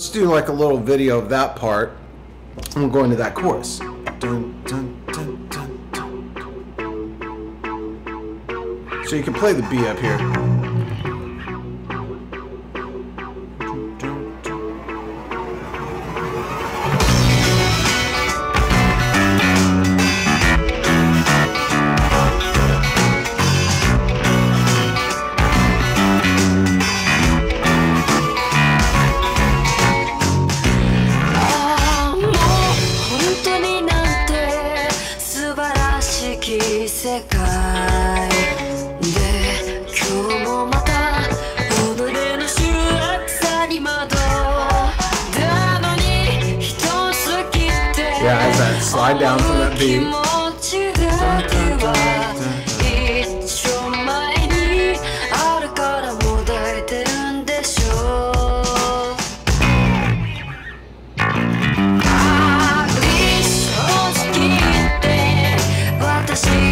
Let's do like a little video of that part. And we'll go into that chorus. Dun, dun, dun. So you can play the B up here. 世界で今日もまた己の集落さに惑う。なのに人好きって。いや、yeah, slide down from that beat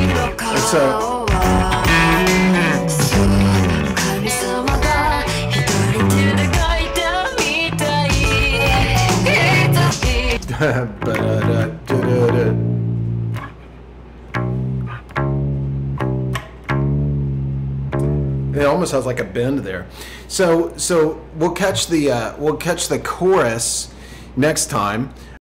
い Ba-da-da-da-da-da. It almost has like a bend there. So so we'll catch the uh, we'll catch the chorus next time.